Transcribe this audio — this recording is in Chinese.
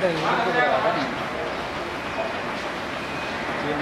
等于这个老。接。